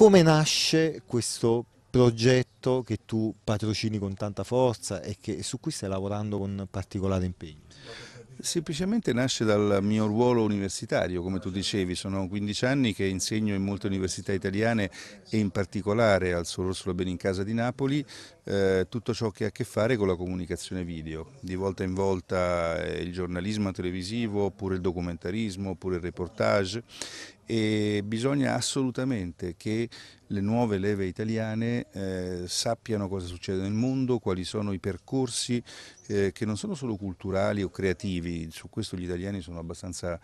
Come nasce questo progetto che tu patrocini con tanta forza e che, su cui stai lavorando con particolare impegno? Semplicemente nasce dal mio ruolo universitario, come tu dicevi, sono 15 anni che insegno in molte università italiane e in particolare al Solo Orsola Benincasa di Napoli eh, tutto ciò che ha a che fare con la comunicazione video, di volta in volta eh, il giornalismo televisivo, oppure il documentarismo, oppure il reportage. E bisogna assolutamente che le nuove leve italiane eh, sappiano cosa succede nel mondo, quali sono i percorsi eh, che non sono solo culturali o creativi, su questo gli italiani sono abbastanza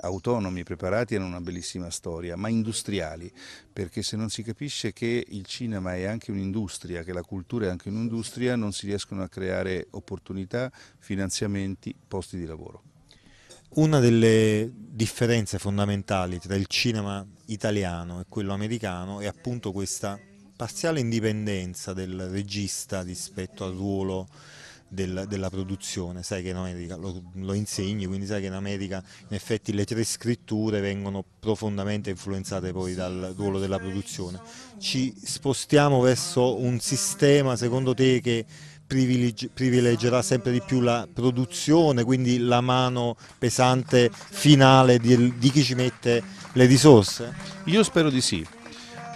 autonomi, preparati hanno una bellissima storia, ma industriali, perché se non si capisce che il cinema è anche un'industria, che la cultura è anche un'industria, non si riescono a creare opportunità, finanziamenti, posti di lavoro. Una delle differenze fondamentali tra il cinema italiano e quello americano è appunto questa parziale indipendenza del regista rispetto al ruolo del, della produzione, sai che in America lo, lo, insegni, quindi sai che in America in effetti le tre scritture vengono profondamente influenzate poi dal ruolo della produzione. Ci spostiamo verso un sistema secondo te che privilegerà sempre di più la produzione, quindi la mano pesante finale di, di chi ci mette le risorse? Io spero di sì,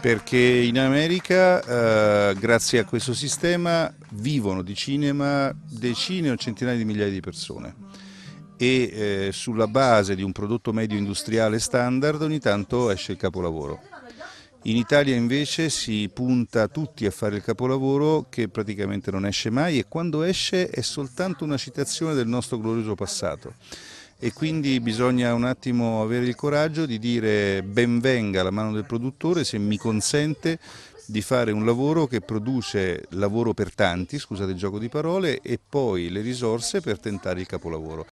perché in America eh, grazie a questo sistema vivono di cinema decine o centinaia di migliaia di persone e eh, sulla base di un prodotto medio industriale standard ogni tanto esce il capolavoro. In Italia invece si punta tutti a fare il capolavoro che praticamente non esce mai e quando esce è soltanto una citazione del nostro glorioso passato e quindi bisogna un attimo avere il coraggio di dire benvenga la mano del produttore se mi consente di fare un lavoro che produce lavoro per tanti, scusate il gioco di parole, e poi le risorse per tentare il capolavoro.